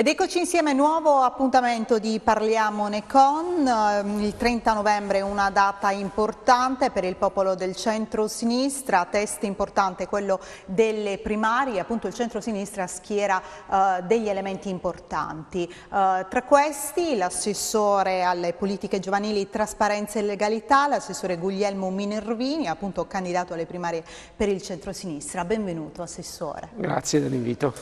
Ed eccoci insieme, nuovo appuntamento di Parliamone con, ehm, il 30 novembre è una data importante per il popolo del centro-sinistra, test importante quello delle primarie, appunto il centro-sinistra schiera uh, degli elementi importanti. Uh, tra questi l'assessore alle politiche giovanili, trasparenza e legalità, l'assessore Guglielmo Minervini, appunto candidato alle primarie per il centro-sinistra. Benvenuto Assessore. Grazie dell'invito.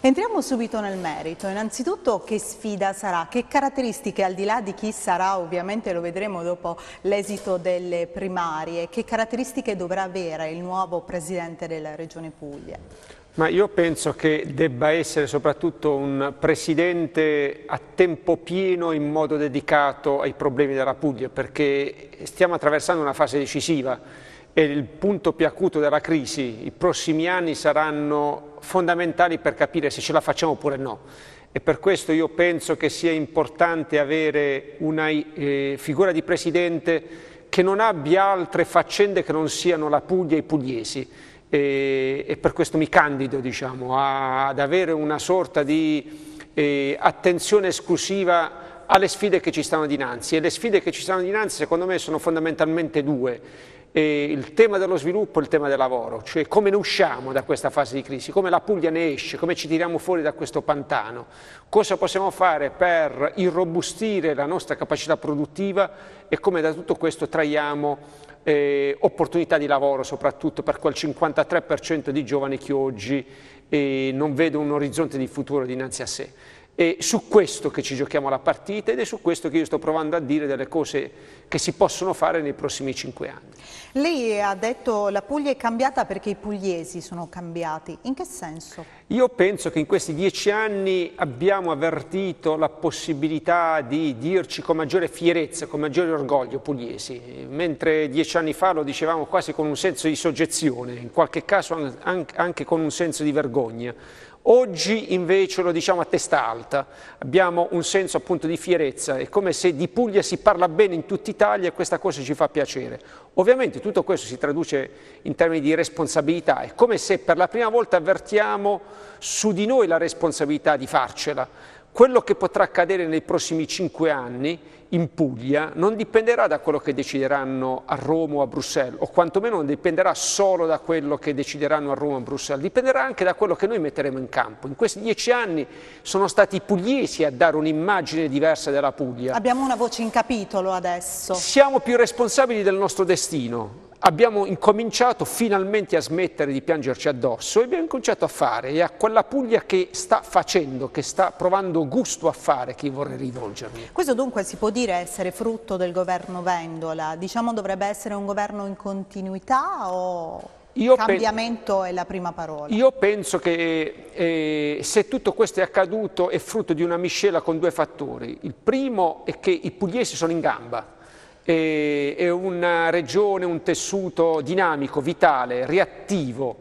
Entriamo subito nel merito. Innanzitutto che sfida sarà? Che caratteristiche, al di là di chi sarà, ovviamente lo vedremo dopo l'esito delle primarie, che caratteristiche dovrà avere il nuovo Presidente della Regione Puglia? Ma io penso che debba essere soprattutto un Presidente a tempo pieno in modo dedicato ai problemi della Puglia, perché stiamo attraversando una fase decisiva e il punto più acuto della crisi. I prossimi anni saranno fondamentali per capire se ce la facciamo oppure no. E per questo io penso che sia importante avere una eh, figura di presidente che non abbia altre faccende che non siano la Puglia e i pugliesi. E, e per questo mi candido diciamo, a, ad avere una sorta di eh, attenzione esclusiva alle sfide che ci stanno dinanzi. E le sfide che ci stanno dinanzi secondo me sono fondamentalmente due eh, il tema dello sviluppo e il tema del lavoro, cioè come ne usciamo da questa fase di crisi, come la Puglia ne esce, come ci tiriamo fuori da questo pantano, cosa possiamo fare per irrobustire la nostra capacità produttiva e come da tutto questo traiamo eh, opportunità di lavoro, soprattutto per quel 53% di giovani che oggi eh, non vede un orizzonte di futuro dinanzi a sé. È su questo che ci giochiamo la partita ed è su questo che io sto provando a dire delle cose che si possono fare nei prossimi cinque anni. Lei ha detto che la Puglia è cambiata perché i pugliesi sono cambiati. In che senso? Io penso che in questi dieci anni abbiamo avvertito la possibilità di dirci con maggiore fierezza, con maggiore orgoglio pugliesi, mentre dieci anni fa lo dicevamo quasi con un senso di soggezione, in qualche caso anche con un senso di vergogna. Oggi invece lo diciamo a testa alta, abbiamo un senso appunto di fierezza, è come se di Puglia si parla bene in tutta Italia e questa cosa ci fa piacere. Ovviamente tutto questo si traduce in termini di responsabilità, è come se per la prima volta avvertiamo su di noi la responsabilità di farcela. Quello che potrà accadere nei prossimi cinque anni in Puglia non dipenderà da quello che decideranno a Roma o a Bruxelles, o quantomeno non dipenderà solo da quello che decideranno a Roma o a Bruxelles, dipenderà anche da quello che noi metteremo in campo. In questi dieci anni sono stati i pugliesi a dare un'immagine diversa della Puglia. Abbiamo una voce in capitolo adesso. Siamo più responsabili del nostro destino abbiamo incominciato finalmente a smettere di piangerci addosso e abbiamo cominciato a fare e a quella Puglia che sta facendo, che sta provando gusto a fare che vorrei rivolgermi. Questo dunque si può dire essere frutto del governo Vendola, diciamo dovrebbe essere un governo in continuità o... Io cambiamento è la prima parola. Io penso che eh, se tutto questo è accaduto è frutto di una miscela con due fattori. Il primo è che i pugliesi sono in gamba, è una regione, un tessuto dinamico, vitale, reattivo,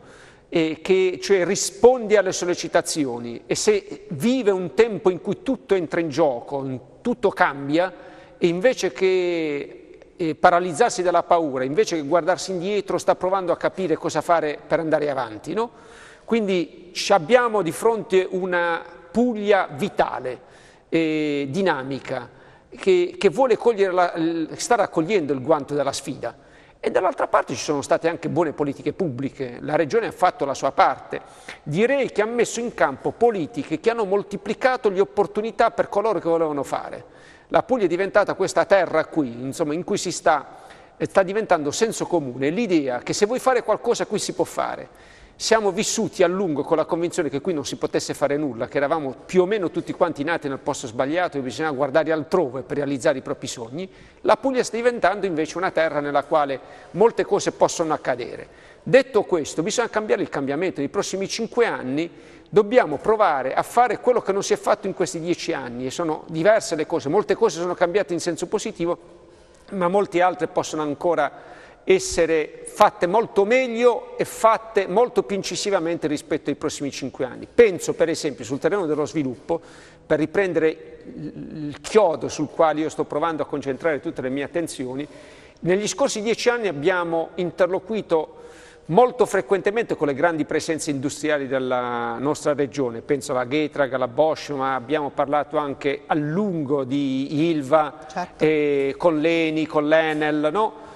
che cioè risponde alle sollecitazioni e se vive un tempo in cui tutto entra in gioco, tutto cambia, e invece che eh, paralizzarsi dalla paura, invece che guardarsi indietro, sta provando a capire cosa fare per andare avanti. No? Quindi abbiamo di fronte una Puglia vitale, eh, dinamica, che, che vuole la, sta raccogliendo il guanto della sfida. E dall'altra parte ci sono state anche buone politiche pubbliche, la Regione ha fatto la sua parte. Direi che ha messo in campo politiche che hanno moltiplicato le opportunità per coloro che volevano fare. La Puglia è diventata questa terra qui, insomma, in cui si sta, sta diventando senso comune, l'idea che se vuoi fare qualcosa qui si può fare siamo vissuti a lungo con la convinzione che qui non si potesse fare nulla, che eravamo più o meno tutti quanti nati nel posto sbagliato e bisognava guardare altrove per realizzare i propri sogni, la Puglia sta diventando invece una terra nella quale molte cose possono accadere. Detto questo, bisogna cambiare il cambiamento. Nei prossimi cinque anni dobbiamo provare a fare quello che non si è fatto in questi dieci anni e sono diverse le cose, molte cose sono cambiate in senso positivo, ma molte altre possono ancora essere fatte molto meglio e fatte molto più incisivamente rispetto ai prossimi cinque anni. Penso per esempio sul terreno dello sviluppo, per riprendere il chiodo sul quale io sto provando a concentrare tutte le mie attenzioni, negli scorsi dieci anni abbiamo interloquito molto frequentemente con le grandi presenze industriali della nostra regione, penso alla Getrag, alla Bosch, ma abbiamo parlato anche a lungo di Ilva, certo. eh, con l'Eni, con l'Enel, no?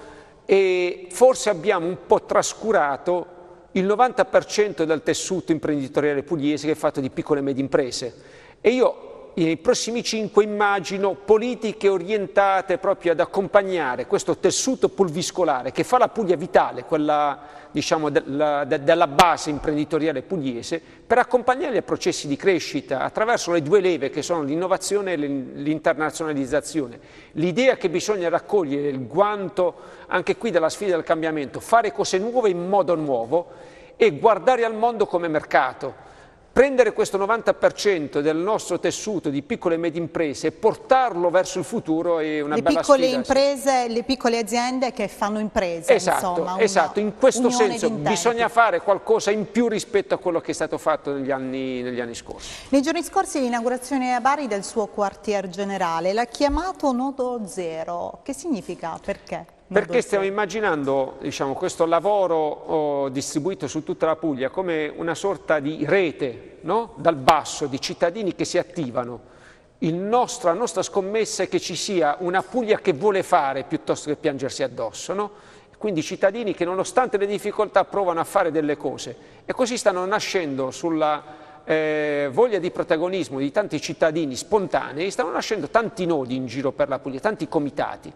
E forse abbiamo un po' trascurato il 90% del tessuto imprenditoriale pugliese che è fatto di piccole e medie imprese. E io nei prossimi cinque immagino politiche orientate proprio ad accompagnare questo tessuto pulviscolare che fa la Puglia vitale, quella diciamo, della, della base imprenditoriale pugliese, per accompagnarli a processi di crescita attraverso le due leve che sono l'innovazione e l'internazionalizzazione. L'idea che bisogna raccogliere il guanto anche qui della sfida del cambiamento, fare cose nuove in modo nuovo e guardare al mondo come mercato prendere questo 90% del nostro tessuto di piccole e medie imprese e portarlo verso il futuro è una le bella piccole sfida. Imprese. Le piccole aziende che fanno imprese, esatto, insomma, esatto. in questo senso bisogna fare qualcosa in più rispetto a quello che è stato fatto negli anni, negli anni scorsi. Nei giorni scorsi l'inaugurazione a Bari del suo quartier generale, l'ha chiamato Nodo Zero, che significa? Perché? Perché stiamo immaginando diciamo, questo lavoro oh, distribuito su tutta la Puglia come una sorta di rete no? dal basso di cittadini che si attivano. Nostro, la nostra scommessa è che ci sia una Puglia che vuole fare piuttosto che piangersi addosso. No? Quindi cittadini che nonostante le difficoltà provano a fare delle cose e così stanno nascendo sulla eh, voglia di protagonismo di tanti cittadini spontanei, stanno nascendo tanti nodi in giro per la Puglia, tanti comitati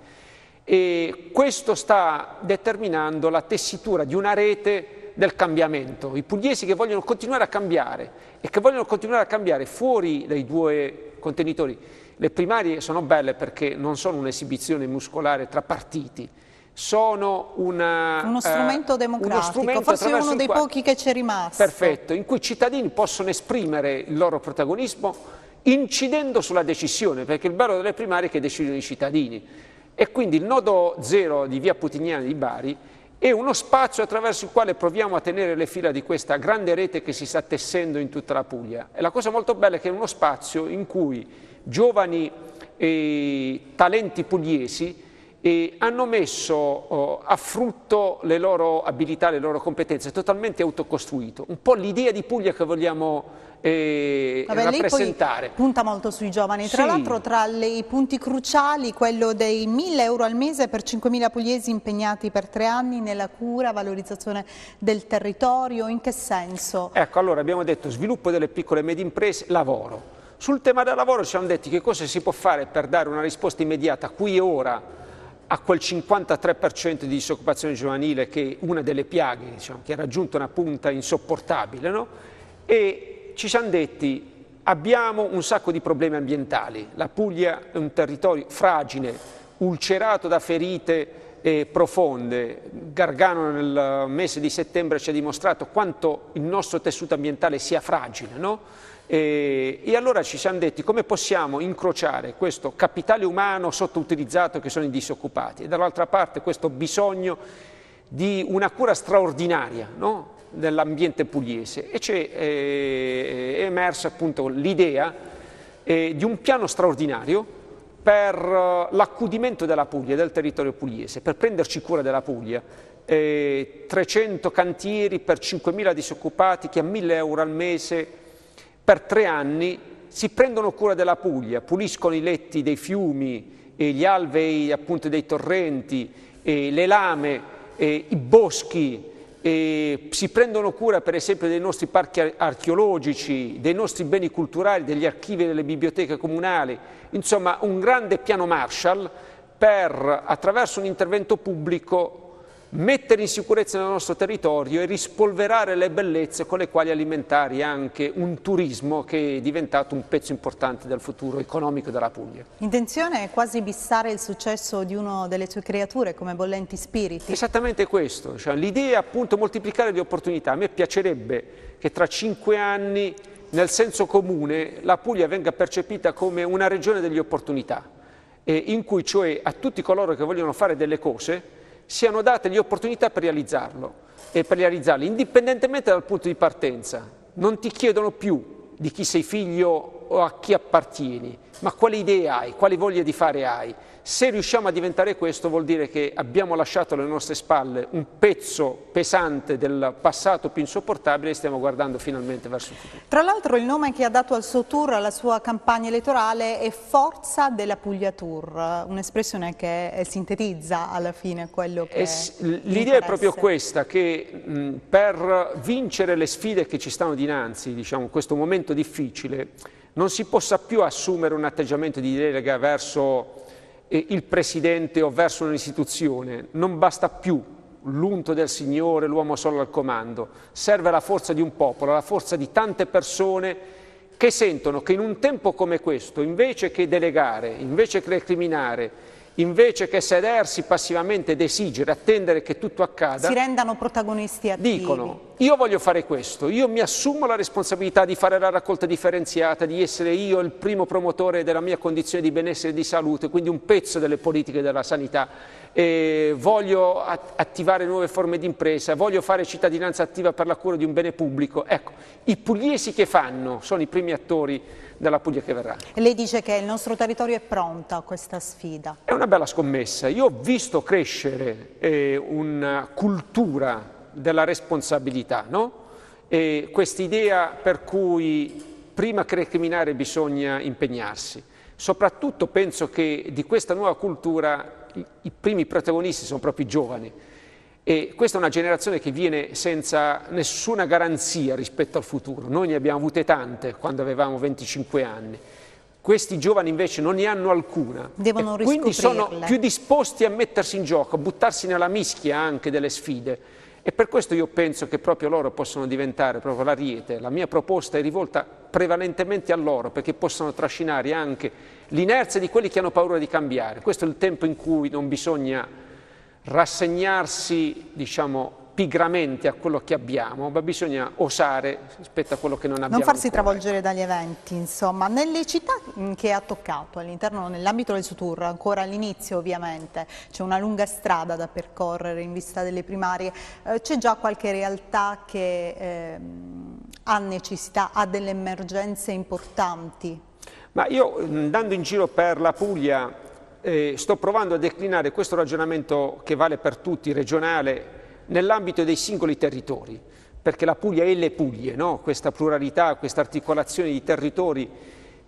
e questo sta determinando la tessitura di una rete del cambiamento. I pugliesi che vogliono continuare a cambiare e che vogliono continuare a cambiare fuori dai due contenitori. Le primarie sono belle perché non sono un'esibizione muscolare tra partiti, sono una, uno strumento eh, democratico, uno strumento forse uno dei quale, pochi che c'è rimasto. Perfetto, in cui i cittadini possono esprimere il loro protagonismo incidendo sulla decisione, perché il bello delle primarie è che decidono i cittadini. E quindi il nodo zero di via Putignana di Bari è uno spazio attraverso il quale proviamo a tenere le fila di questa grande rete che si sta tessendo in tutta la Puglia. E la cosa molto bella è che è uno spazio in cui giovani eh, talenti pugliesi eh, hanno messo oh, a frutto le loro abilità, le loro competenze, totalmente autocostruito. Un po' l'idea di Puglia che vogliamo eh, Vabbè, rappresentare. Punta molto sui giovani, tra sì. l'altro tra i punti cruciali quello dei 1000 euro al mese per 5.000 pugliesi impegnati per tre anni nella cura, valorizzazione del territorio, in che senso? Ecco, allora abbiamo detto sviluppo delle piccole e medie imprese, lavoro. Sul tema del lavoro ci hanno detto che cosa si può fare per dare una risposta immediata qui e ora a quel 53% di disoccupazione giovanile che è una delle piaghe, diciamo, che ha raggiunto una punta insopportabile, no? e ci siamo detti abbiamo un sacco di problemi ambientali, la Puglia è un territorio fragile, ulcerato da ferite eh, profonde, Gargano nel mese di settembre ci ha dimostrato quanto il nostro tessuto ambientale sia fragile, no? e, e, allora ci siamo detti come possiamo incrociare questo capitale umano sottoutilizzato che sono i disoccupati e dall'altra parte questo bisogno di una cura straordinaria, no? dell'ambiente pugliese e c'è eh, emersa appunto l'idea eh, di un piano straordinario per uh, l'accudimento della Puglia, del territorio pugliese, per prenderci cura della Puglia. Eh, 300 cantieri per 5.000 disoccupati che a 1.000 euro al mese per tre anni si prendono cura della Puglia, puliscono i letti dei fiumi, e gli alvei appunto dei torrenti, le lame, i boschi, e si prendono cura per esempio dei nostri parchi archeologici, dei nostri beni culturali, degli archivi e delle biblioteche comunali, insomma un grande piano Marshall per, attraverso un intervento pubblico, mettere in sicurezza il nostro territorio e rispolverare le bellezze con le quali alimentare anche un turismo che è diventato un pezzo importante del futuro economico della Puglia. L'intenzione è quasi bissare il successo di una delle sue creature come Bollenti Spiriti. Esattamente questo, cioè, l'idea è appunto moltiplicare le opportunità. A me piacerebbe che tra cinque anni nel senso comune la Puglia venga percepita come una regione delle opportunità, eh, in cui cioè a tutti coloro che vogliono fare delle cose siano date le opportunità per realizzarlo e per realizzarli, indipendentemente dal punto di partenza. Non ti chiedono più di chi sei figlio o a chi appartieni, ma quale idea hai, quali voglie di fare hai. Se riusciamo a diventare questo vuol dire che abbiamo lasciato alle nostre spalle un pezzo pesante del passato più insopportabile e stiamo guardando finalmente verso il futuro. Tra l'altro il nome che ha dato al suo tour, alla sua campagna elettorale è Forza della Puglia Tour, un'espressione che sintetizza alla fine quello che... L'idea è proprio questa, che mh, per vincere le sfide che ci stanno dinanzi, diciamo, in questo momento difficile, non si possa più assumere un atteggiamento di delega verso eh, il presidente o verso un'istituzione, non basta più l'unto del Signore, l'uomo solo al comando, serve la forza di un popolo, la forza di tante persone che sentono che in un tempo come questo, invece che delegare, invece che recriminare, invece che sedersi passivamente ed esigere, attendere che tutto accada, si rendano protagonisti attivi. Dicono, io voglio fare questo, io mi assumo la responsabilità di fare la raccolta differenziata, di essere io il primo promotore della mia condizione di benessere e di salute, quindi un pezzo delle politiche della sanità, e voglio attivare nuove forme di impresa, voglio fare cittadinanza attiva per la cura di un bene pubblico. Ecco, i pugliesi che fanno sono i primi attori della Puglia che verrà. Lei dice che il nostro territorio è pronto a questa sfida? È una bella scommessa. Io ho visto crescere eh, una cultura della responsabilità, no? E quest'idea per cui prima che recriminare bisogna impegnarsi. Soprattutto penso che di questa nuova cultura i, i primi protagonisti sono proprio i giovani e questa è una generazione che viene senza nessuna garanzia rispetto al futuro. Noi ne abbiamo avute tante quando avevamo 25 anni. Questi giovani invece non ne hanno alcuna. Devono quindi sono più disposti a mettersi in gioco, a buttarsi nella mischia anche delle sfide. E per questo io penso che proprio loro possono diventare proprio l'ariete. La mia proposta è rivolta prevalentemente a loro perché possono trascinare anche l'inerzia di quelli che hanno paura di cambiare. Questo è il tempo in cui non bisogna rassegnarsi, diciamo, pigramente a quello che abbiamo, ma bisogna osare rispetto a quello che non abbiamo. Non farsi ancora. travolgere dagli eventi, insomma. Nelle città che ha toccato all'interno, nell'ambito del suo tour, ancora all'inizio ovviamente, c'è una lunga strada da percorrere in vista delle primarie, eh, c'è già qualche realtà che eh, ha necessità, ha delle emergenze importanti? Ma io andando in giro per la Puglia eh, sto provando a declinare questo ragionamento che vale per tutti, regionale, nell'ambito dei singoli territori, perché la Puglia è le Puglie, no? questa pluralità, questa articolazione di territori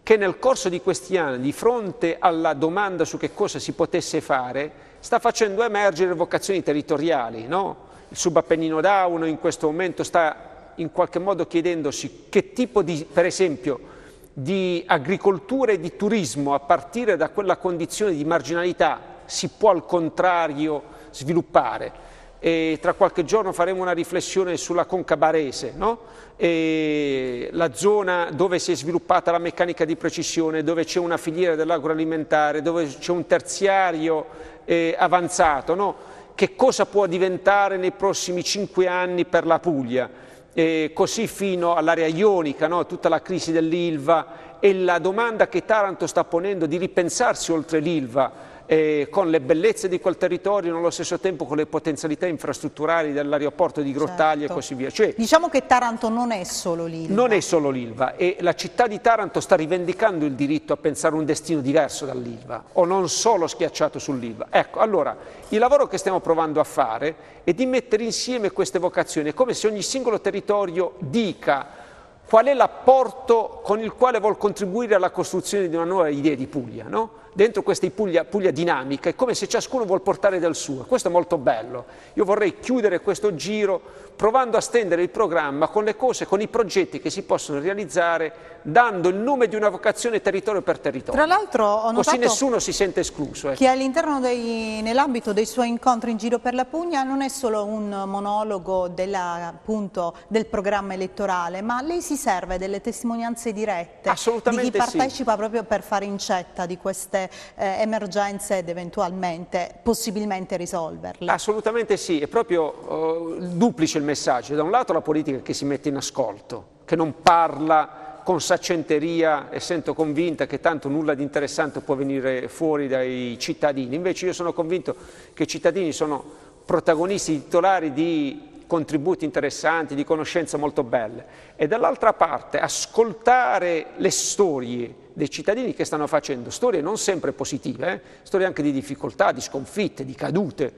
che nel corso di questi anni, di fronte alla domanda su che cosa si potesse fare, sta facendo emergere vocazioni territoriali. No? Il subappennino d'Auno in questo momento sta in qualche modo chiedendosi che tipo di, per esempio, di agricoltura e di turismo a partire da quella condizione di marginalità si può al contrario sviluppare. E tra qualche giorno faremo una riflessione sulla Conca Barese, no? la zona dove si è sviluppata la meccanica di precisione, dove c'è una filiera dell'agroalimentare, dove c'è un terziario eh, avanzato, no? che cosa può diventare nei prossimi cinque anni per la Puglia? Eh, così fino all'area ionica, no? tutta la crisi dell'Ilva e la domanda che Taranto sta ponendo di ripensarsi oltre l'Ilva eh, con le bellezze di quel territorio e nello stesso tempo con le potenzialità infrastrutturali dell'aeroporto di Grottaglia certo. e così via. Cioè, diciamo che Taranto non è solo l'Ilva. Non è solo l'Ilva e la città di Taranto sta rivendicando il diritto a pensare un destino diverso dall'Ilva o non solo schiacciato sull'Ilva. Ecco, allora, il lavoro che stiamo provando a fare è di mettere insieme queste vocazioni, è come se ogni singolo territorio dica qual è l'apporto con il quale vuol contribuire alla costruzione di una nuova idea di Puglia, no? Dentro questa Puglia, Puglia dinamica, è come se ciascuno vuol portare del suo, questo è molto bello. Io vorrei chiudere questo giro provando a stendere il programma con le cose, con i progetti che si possono realizzare, dando il nome di una vocazione territorio per territorio. Tra l'altro ho notato Così nessuno si sente escluso. Eh. Che all'interno nell'ambito dei suoi incontri in giro per la Puglia non è solo un monologo della, appunto, del programma elettorale, ma lei si serve delle testimonianze dirette di chi partecipa sì. proprio per fare incetta di queste eh, emergenze ed eventualmente, possibilmente risolverle. Assolutamente sì, è proprio uh, duplice il messaggio. Da un lato la politica che si mette in ascolto, che non parla con saccenteria e sento convinta che tanto nulla di interessante può venire fuori dai cittadini. Invece io sono convinto che i cittadini sono protagonisti titolari di contributi interessanti, di conoscenze molto belle, e dall'altra parte ascoltare le storie dei cittadini che stanno facendo, storie non sempre positive, eh? storie anche di difficoltà, di sconfitte, di cadute,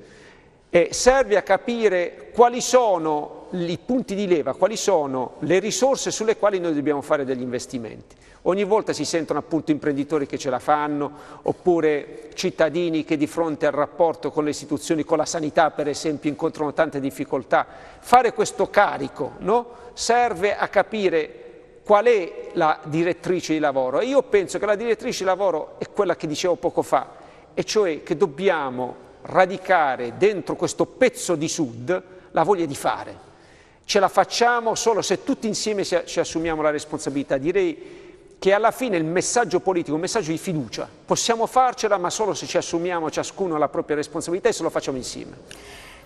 e serve a capire quali sono i punti di leva, quali sono le risorse sulle quali noi dobbiamo fare degli investimenti. Ogni volta si sentono appunto imprenditori che ce la fanno, oppure cittadini che di fronte al rapporto con le istituzioni, con la sanità per esempio, incontrano tante difficoltà. Fare questo carico no? serve a capire qual è la direttrice di lavoro. E io penso che la direttrice di lavoro è quella che dicevo poco fa, e cioè che dobbiamo radicare dentro questo pezzo di Sud la voglia di fare. Ce la facciamo solo se tutti insieme ci assumiamo la responsabilità. Direi che alla fine il messaggio politico è un messaggio di fiducia. Possiamo farcela, ma solo se ci assumiamo ciascuno la propria responsabilità e se lo facciamo insieme.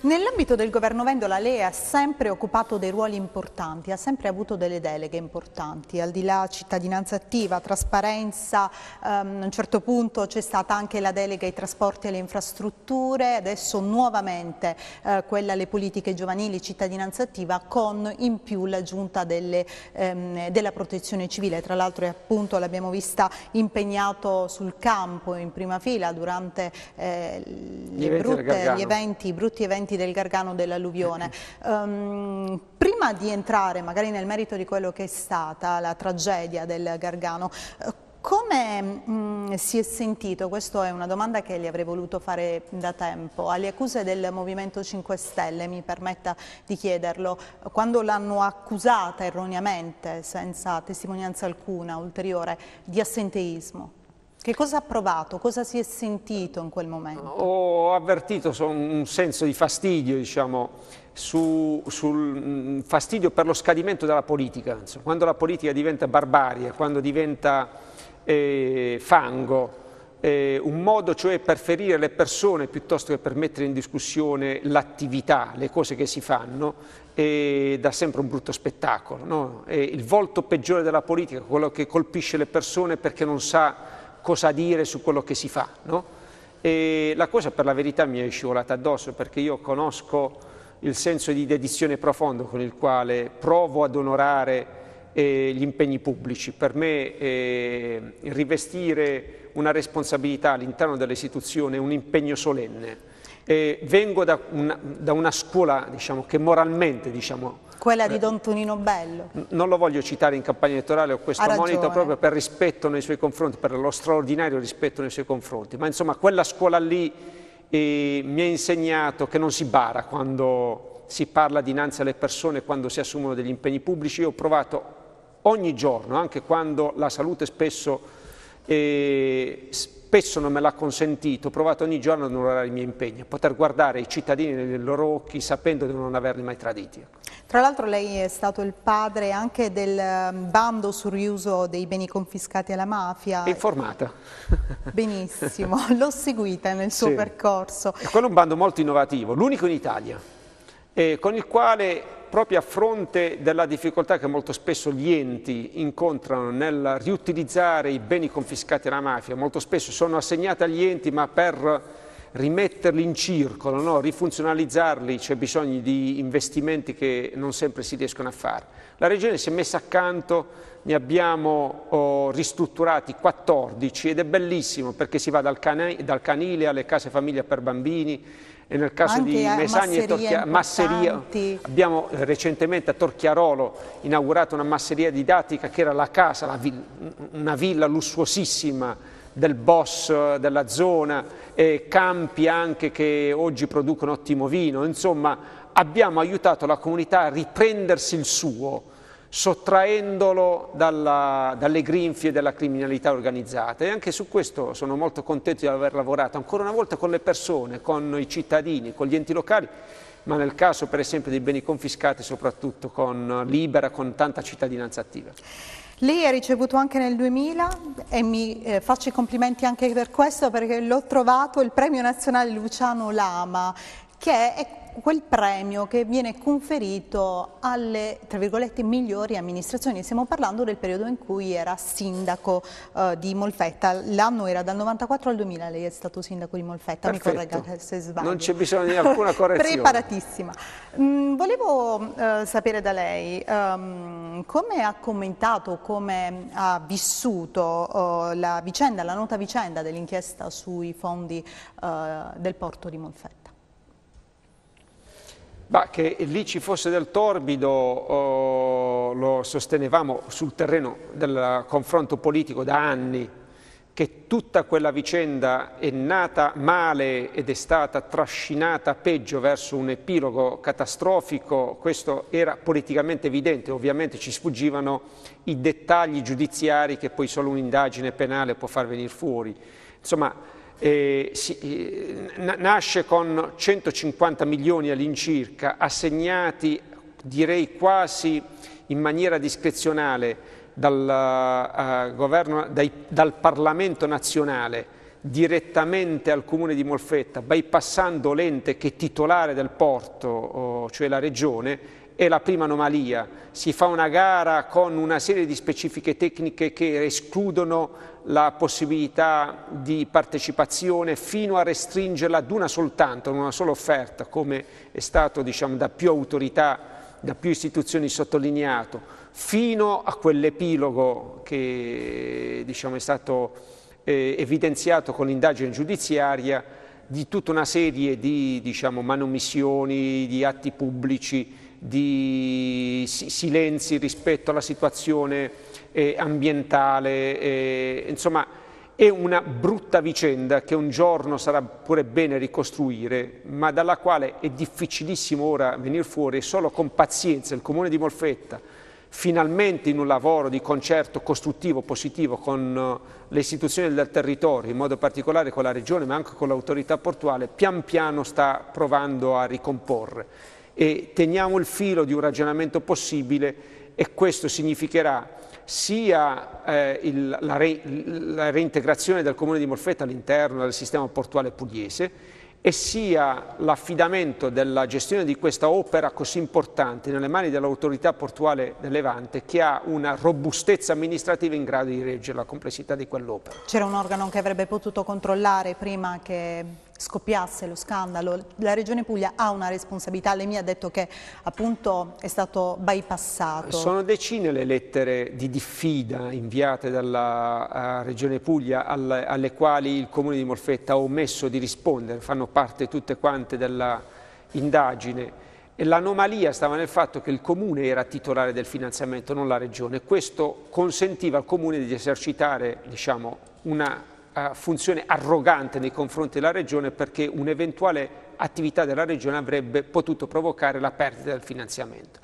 Nell'ambito del governo Vendola lei ha sempre occupato dei ruoli importanti, ha sempre avuto delle deleghe importanti, al di là cittadinanza attiva, trasparenza, um, a un certo punto c'è stata anche la delega ai trasporti e alle infrastrutture, adesso nuovamente uh, quella alle politiche giovanili, cittadinanza attiva, con in più l'aggiunta um, della protezione civile, tra l'altro appunto l'abbiamo vista impegnato sul campo in prima fila durante eh, gli, eventi brutte, gli eventi, brutti eventi effetti del Gargano dell'alluvione. Um, prima di entrare magari nel merito di quello che è stata la tragedia del Gargano, eh, come mh, si è sentito, questa è una domanda che gli avrei voluto fare da tempo, alle accuse del Movimento 5 Stelle, mi permetta di chiederlo, quando l'hanno accusata erroneamente, senza testimonianza alcuna ulteriore, di assenteismo? Che cosa ha provato? Cosa si è sentito in quel momento? Ho avvertito un senso di fastidio, diciamo, su, sul mm, fastidio per lo scadimento della politica. Insomma, quando la politica diventa barbarie, quando diventa eh, fango, eh, un modo cioè per ferire le persone piuttosto che per mettere in discussione l'attività, le cose che si fanno, e dà sempre un brutto spettacolo. No? il volto peggiore della politica, quello che colpisce le persone perché non sa cosa dire su quello che si fa. No? La cosa per la verità mi è scivolata addosso perché io conosco il senso di dedizione profondo con il quale provo ad onorare eh, gli impegni pubblici. Per me eh, rivestire una responsabilità all'interno delle istituzioni è un impegno solenne. E vengo da una, da una scuola diciamo, che moralmente diciamo, quella di Don Tonino Bello. Non lo voglio citare in campagna elettorale, ho questo monito proprio per rispetto nei suoi confronti, per lo straordinario rispetto nei suoi confronti, ma insomma quella scuola lì eh, mi ha insegnato che non si bara quando si parla dinanzi alle persone, quando si assumono degli impegni pubblici. Io ho provato ogni giorno, anche quando la salute spesso... Eh, spesso non me l'ha consentito, ho provato ogni giorno ad onorare i miei impegni, a poter guardare i cittadini nei loro occhi sapendo di non averli mai traditi. Ecco. Tra l'altro lei è stato il padre anche del um, bando sul riuso dei beni confiscati alla mafia. È informata. Benissimo, l'ho seguita nel suo sì. percorso. E quello è un bando molto innovativo, l'unico in Italia, eh, con il quale proprio a fronte della difficoltà che molto spesso gli enti incontrano nel riutilizzare i beni confiscati alla mafia, molto spesso sono assegnati agli enti ma per rimetterli in circolo, no? rifunzionalizzarli c'è bisogno di investimenti che non sempre si riescono a fare. La Regione si è messa accanto, ne abbiamo oh, ristrutturati 14 ed è bellissimo perché si va dal, dal canile alle case famiglia per bambini, e nel caso Anche di Mesagni e Torchia Masseria, abbiamo recentemente a Torchiarolo inaugurato una masseria didattica che era la casa, la una villa lussuosissima del boss eh, della zona, e campi anche che oggi producono ottimo vino, insomma abbiamo aiutato la comunità a riprendersi il suo, sottraendolo dalla, dalle grinfie della criminalità organizzata e anche su questo sono molto contento di aver lavorato ancora una volta con le persone, con i cittadini, con gli enti locali, ma nel caso per esempio dei beni confiscati soprattutto con Libera, con tanta cittadinanza attiva. Lei ha ricevuto anche nel 2000 e mi eh, faccio i complimenti anche per questo perché l'ho trovato il premio nazionale Luciano Lama che è quel premio che viene conferito alle, tra virgolette, migliori amministrazioni. Stiamo parlando del periodo in cui era sindaco uh, di Molfetta. L'anno era dal 94 al 2000, lei è stato sindaco di Molfetta, Perfetto. mi corregga se sbaglio. Non c'è bisogno di alcuna correzione. Preparatissima. Mm, volevo uh, sapere da lei um, come ha commentato, come ha vissuto uh, la vicenda, la nota vicenda dell'inchiesta sui fondi del porto di Molfetta. Ma che lì ci fosse del torbido oh, lo sostenevamo sul terreno del confronto politico da anni, che tutta quella vicenda è nata male ed è stata trascinata peggio verso un epilogo catastrofico, questo era politicamente evidente, ovviamente ci sfuggivano i dettagli giudiziari che poi solo un'indagine penale può far venire fuori. Insomma, eh, si, eh, nasce con 150 milioni all'incirca assegnati direi quasi in maniera discrezionale dal, uh, governo, dai, dal Parlamento nazionale direttamente al comune di Molfetta, bypassando l'ente che è titolare del porto, oh, cioè la regione, è la prima anomalia. Si fa una gara con una serie di specifiche tecniche che escludono la possibilità di partecipazione fino a restringerla ad una soltanto, una sola offerta, come è stato diciamo, da più autorità, da più istituzioni sottolineato, fino a quell'epilogo che diciamo, è stato eh, evidenziato con l'indagine giudiziaria di tutta una serie di diciamo, manomissioni, di atti pubblici, di silenzi rispetto alla situazione eh, ambientale, eh, insomma è una brutta vicenda che un giorno sarà pure bene ricostruire, ma dalla quale è difficilissimo ora venire fuori e solo con pazienza il Comune di Molfetta, finalmente in un lavoro di concerto costruttivo, positivo con eh, le istituzioni del territorio, in modo particolare con la Regione ma anche con l'autorità portuale, pian piano sta provando a ricomporre e teniamo il filo di un ragionamento possibile e questo significherà sia eh, il, la, re, la, reintegrazione del comune di Molfetta all'interno del sistema portuale pugliese e sia l'affidamento della gestione di questa opera così importante nelle mani dell'autorità portuale del Levante che ha una robustezza amministrativa in grado di reggere la complessità di quell'opera. C'era un organo che avrebbe potuto controllare prima che scoppiasse lo scandalo, la Regione Puglia ha una responsabilità, lei mi ha detto che appunto è stato bypassato. Sono decine le lettere di diffida inviate dalla uh, Regione Puglia alle, alle, quali il Comune di Molfetta ha omesso di rispondere, fanno parte tutte quante dell'indagine l'anomalia stava nel fatto che il Comune era titolare del finanziamento, non la Regione, questo consentiva al Comune di esercitare diciamo, una funzione arrogante nei confronti della Regione perché un'eventuale attività della Regione avrebbe potuto provocare la perdita del finanziamento.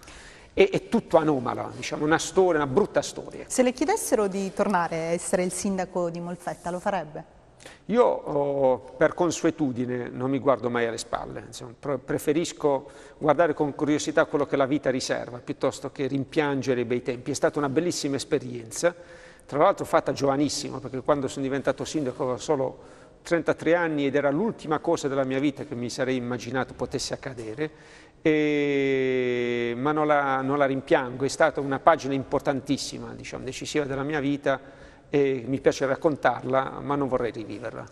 E, è tutto anomalo, diciamo, una storia, una brutta storia. Se le chiedessero di tornare a essere il sindaco di Molfetta, lo farebbe? Io oh, per consuetudine non mi guardo mai alle spalle, insomma, preferisco guardare con curiosità quello che la vita riserva piuttosto che rimpiangere i bei tempi. È stata una bellissima esperienza tra l'altro fatta giovanissimo, perché quando sono diventato sindaco avevo solo 33 anni ed era l'ultima cosa della mia vita che mi sarei immaginato potesse accadere, e, ma non la, non la, rimpiango, è stata una pagina importantissima, diciamo, decisiva della mia vita e mi piace raccontarla, ma non vorrei riviverla.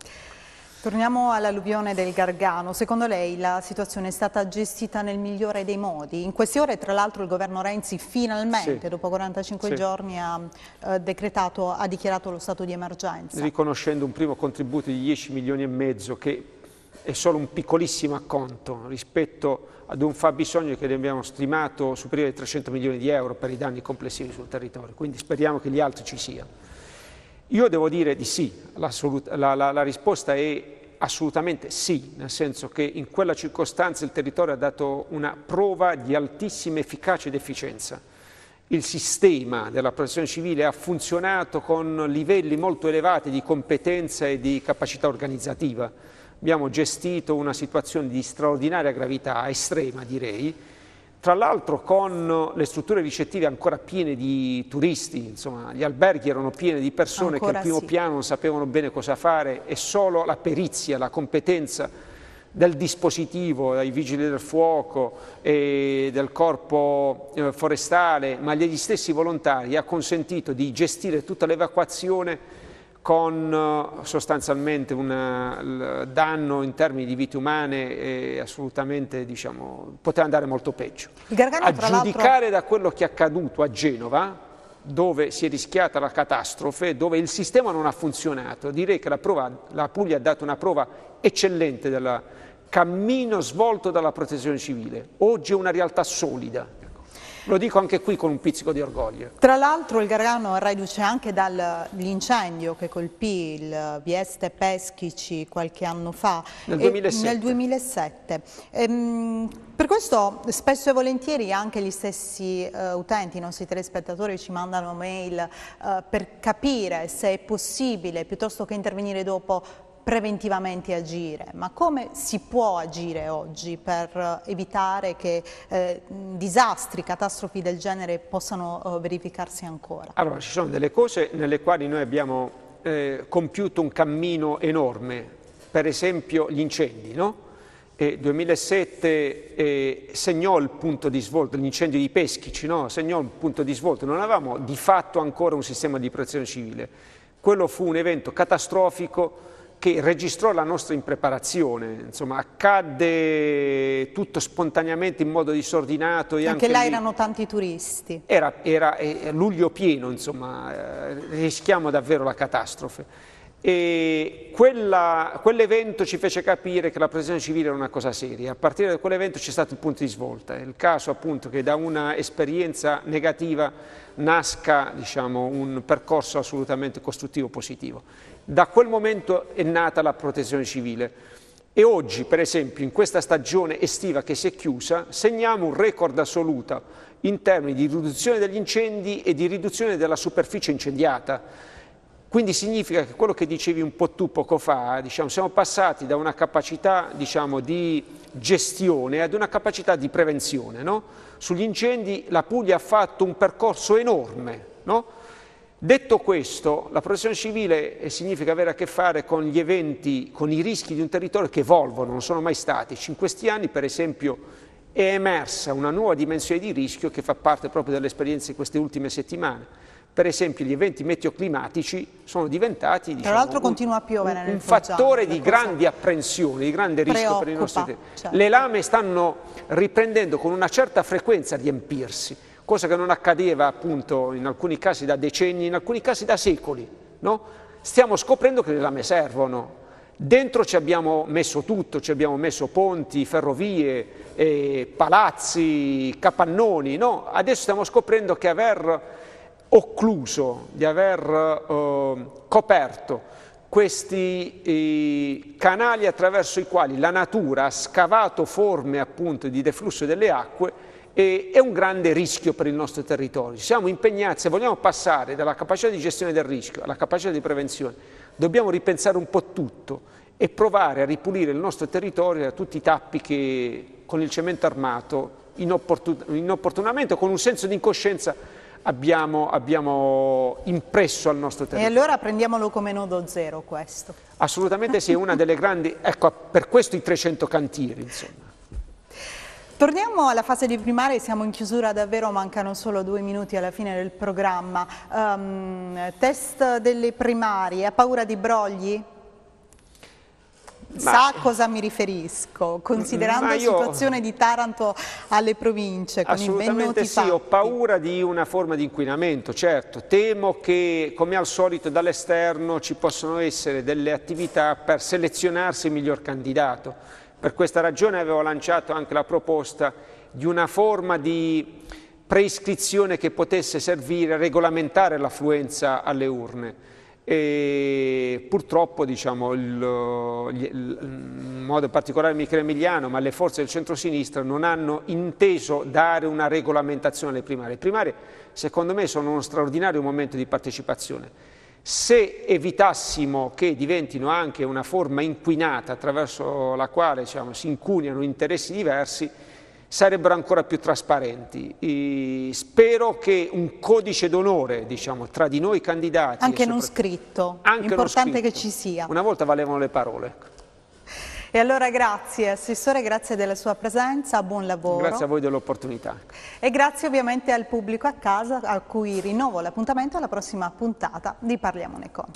Torniamo all'alluvione del Gargano. Secondo lei la situazione è stata gestita nel migliore dei modi? In queste ore, tra l'altro, il governo Renzi finalmente, sì. dopo 45 sì. giorni, ha, eh, decretato, ha dichiarato lo stato di emergenza. Riconoscendo un primo contributo di 10 milioni e mezzo, che è solo un piccolissimo acconto rispetto ad un fabbisogno che abbiamo stimato superiore ai 300 milioni di euro per i danni complessivi sul territorio. Quindi speriamo che gli altri ci siano. Io devo dire di sì, la, la, la, risposta è assolutamente sì, nel senso che in quella circostanza il territorio ha dato una prova di altissima efficacia ed efficienza. Il sistema della protezione civile ha funzionato con livelli molto elevati di competenza e di capacità organizzativa. Abbiamo gestito una situazione di straordinaria gravità, estrema direi, tra l'altro con le strutture ricettive ancora piene di turisti, insomma gli alberghi erano pieni di persone ancora che al primo sì. piano non sapevano bene cosa fare e solo la perizia, la competenza del dispositivo, dai vigili del fuoco e del corpo eh, forestale, ma degli stessi volontari, ha consentito di gestire tutta l'evacuazione con eh, sostanzialmente un danno in termini di vite umane e assolutamente diciamo, poteva andare molto peggio. Gargano, a giudicare da quello che è accaduto a Genova, dove si è rischiata la catastrofe, dove il sistema non ha funzionato, direi che la, prova, la Puglia ha dato una prova eccellente del cammino svolto dalla protezione civile. Oggi è una realtà solida, lo dico anche qui con un pizzico di orgoglio. Tra l'altro il Gargano è reduce anche dall'incendio che colpì il Vieste Peschici qualche anno fa. Nel 2007. Nel 2007. Ehm, per questo spesso e volentieri anche gli stessi uh, utenti, i nostri telespettatori ci mandano mail uh, per capire se è possibile, piuttosto che intervenire dopo, preventivamente agire, ma come si può agire oggi per evitare che eh, disastri, catastrofi del genere possano eh, verificarsi ancora? Allora, ci sono delle cose nelle quali noi abbiamo eh, compiuto un cammino enorme, per esempio gli incendi, no? E 2007 eh, segnò il punto di svolta, l'incendio di Peschici, no? segnò il punto di svolta, non avevamo di fatto ancora un sistema di protezione civile. Quello fu un evento catastrofico che registrò la nostra impreparazione, insomma accadde tutto spontaneamente in modo disordinato. E anche, anche là lì erano tanti turisti. Era, era eh, luglio pieno, insomma, eh, rischiamo davvero la catastrofe. E quell'evento ci fece capire che la protezione civile era una cosa seria. A partire da quell'evento c'è stato il punto di svolta. È il caso appunto che da una esperienza negativa nasca diciamo, un percorso assolutamente costruttivo positivo. Da quel momento è nata la protezione civile e oggi, per esempio, in questa stagione estiva che si è chiusa, segniamo un record assoluto in termini di riduzione degli incendi e di riduzione della superficie incendiata. Quindi significa che quello che dicevi un po' tu poco fa, diciamo, siamo passati da una capacità diciamo, di gestione ad una capacità di prevenzione. No? Sugli incendi la Puglia ha fatto un percorso enorme. No? Detto questo, la protezione civile eh, significa avere a che fare con gli eventi, con i rischi di un territorio che evolvono, non sono mai statici. In questi anni, per esempio, è emersa una nuova dimensione di rischio che fa parte proprio dell'esperienza di queste ultime settimane. Per esempio, gli eventi meteoclimatici sono diventati diciamo, Tra l'altro continua a piovere un, un fattore di grandi apprensioni, di grande rischio per i nostri certo. Le lame stanno riprendendo con una certa frequenza a riempirsi cosa che non accadeva appunto in alcuni casi da decenni, in alcuni casi da secoli. No? Stiamo scoprendo che le lame servono. Dentro ci abbiamo messo tutto, ci abbiamo messo ponti, ferrovie, eh, palazzi, capannoni. No? Adesso stiamo scoprendo che aver occluso, di aver eh, coperto questi canali attraverso i quali la natura ha scavato forme appunto di deflusso delle acque e è un grande rischio per il nostro territorio. Siamo impegnati, se vogliamo passare dalla capacità di gestione del rischio alla capacità di prevenzione, dobbiamo ripensare un po' tutto e provare a ripulire il nostro territorio da tutti i tappi che con il cemento armato inopportun inopportunamente con un senso di incoscienza abbiamo, abbiamo, impresso al nostro territorio. E allora prendiamolo come nodo zero questo? Assolutamente sì, è una delle grandi, ecco per questo i 300 cantieri insomma. Torniamo alla fase di primaria, siamo in chiusura davvero, mancano solo due minuti alla fine del programma. Um, test delle primarie, ha paura di brogli? Sa a cosa mi riferisco, considerando la situazione di Taranto alle province, con noti sì, fatti. ho paura di una forma di inquinamento, certo. Temo che, come al solito, dall'esterno ci possano essere delle attività per selezionarsi il miglior candidato per questa ragione avevo lanciato anche la proposta di una forma di preiscrizione che potesse servire a regolamentare l'affluenza alle urne. E purtroppo, diciamo, il, in modo particolare Michele Emiliano, ma le forze del centro-sinistra non hanno inteso dare una regolamentazione alle primarie. Le primarie, secondo me, sono uno straordinario momento di partecipazione se evitassimo che diventino anche una forma inquinata attraverso la quale diciamo, si incuniano interessi diversi, sarebbero ancora più trasparenti. E spero che un codice d'onore diciamo, tra di noi candidati... Anche non scritto, anche importante scritto. che ci sia. Una volta valevano le parole. E allora grazie Assessore, grazie della sua presenza, buon lavoro. Grazie a voi dell'opportunità. E grazie ovviamente al pubblico a casa a cui rinnovo l'appuntamento alla prossima puntata di Parliamone con.